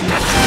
Yeah.